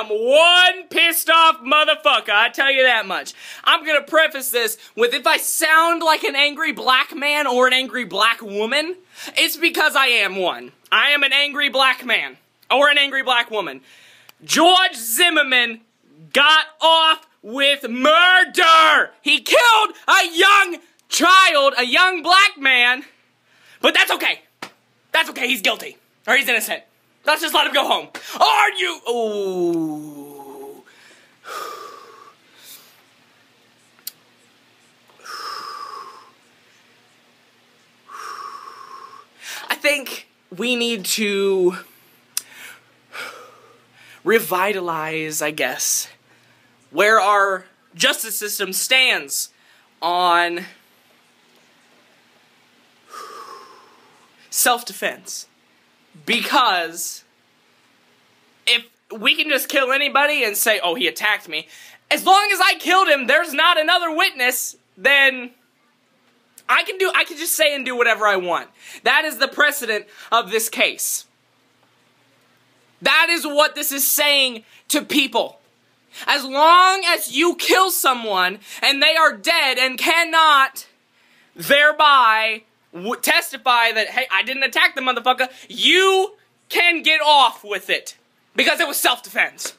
am one pissed off motherfucker, I tell you that much. I'm gonna preface this with if I sound like an angry black man or an angry black woman, it's because I am one. I am an angry black man or an angry black woman. George Zimmerman got off with murder! He killed a young child, a young black man, but that's okay. That's okay, he's guilty. Or he's innocent. Let's just let him go home. Are you? Ooh. I think we need to revitalize, I guess, where our justice system stands on self-defense because we can just kill anybody and say, oh, he attacked me, as long as I killed him, there's not another witness, then I can do, I can just say and do whatever I want. That is the precedent of this case. That is what this is saying to people. As long as you kill someone and they are dead and cannot thereby testify that, hey, I didn't attack the motherfucker, you can get off with it. Because it was self-defense.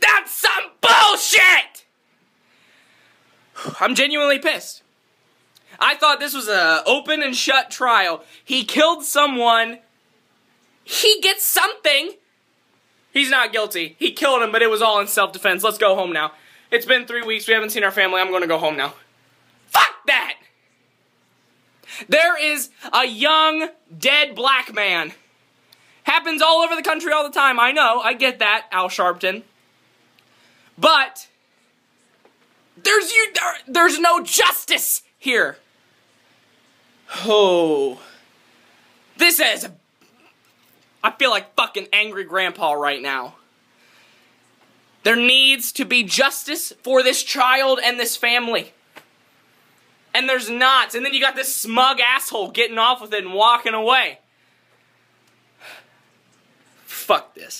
That's some bullshit! I'm genuinely pissed. I thought this was a open and shut trial. He killed someone. He gets something. He's not guilty. He killed him, but it was all in self-defense. Let's go home now. It's been three weeks. We haven't seen our family. I'm going to go home now. Fuck that! There is a young, dead black man. Happens all over the country all the time. I know. I get that, Al Sharpton. But there's you there, there's no justice here. Oh. This is I feel like fucking angry grandpa right now. There needs to be justice for this child and this family and there's not. And then you got this smug asshole getting off with it and walking away. Fuck this.